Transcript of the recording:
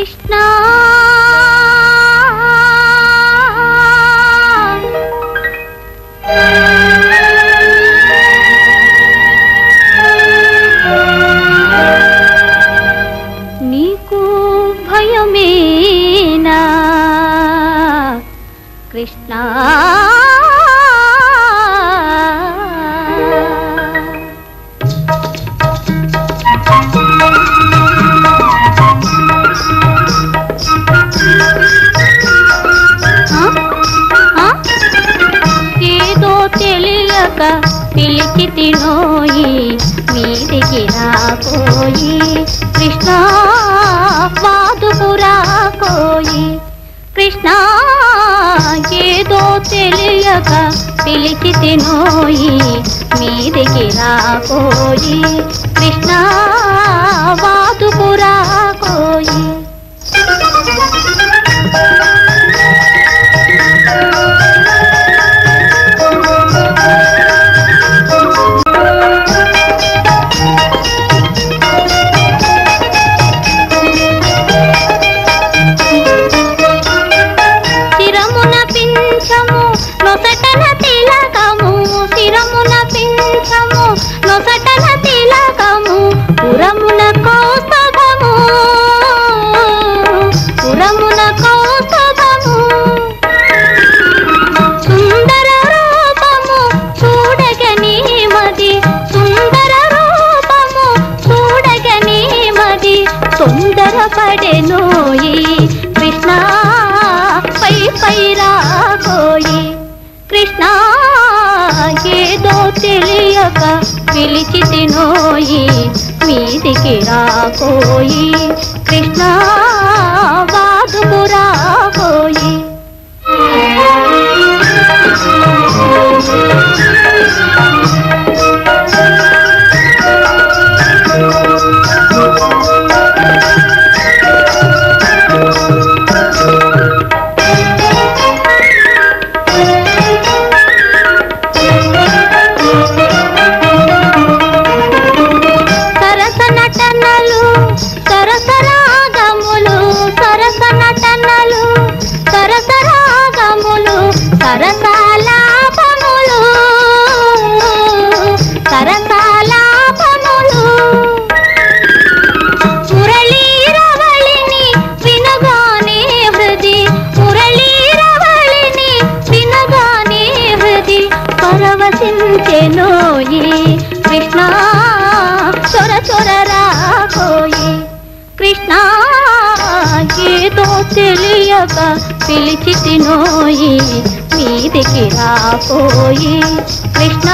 కృష్ణ. నీకు భయమేనా? కృష్ణ. తెలియక పిలిచి తినోయి మీదికి రాకోయి. కృష్ణ వాదుపురాకోయి కృష్ణ ఏదో తెలియక పిలిచి తినోయి మీదికి రాకోయి. కృష్ణ తెలియక పిలిచి తినోయి మీదికి రాకోయి కృష్ణ పరవశించెనోయి కృష్ణ. చొర చొర రాకోయి కృష్ణ ఏదో తెలియక పిలిచి తినోయి మీదికి రాపోయి కృష్ణ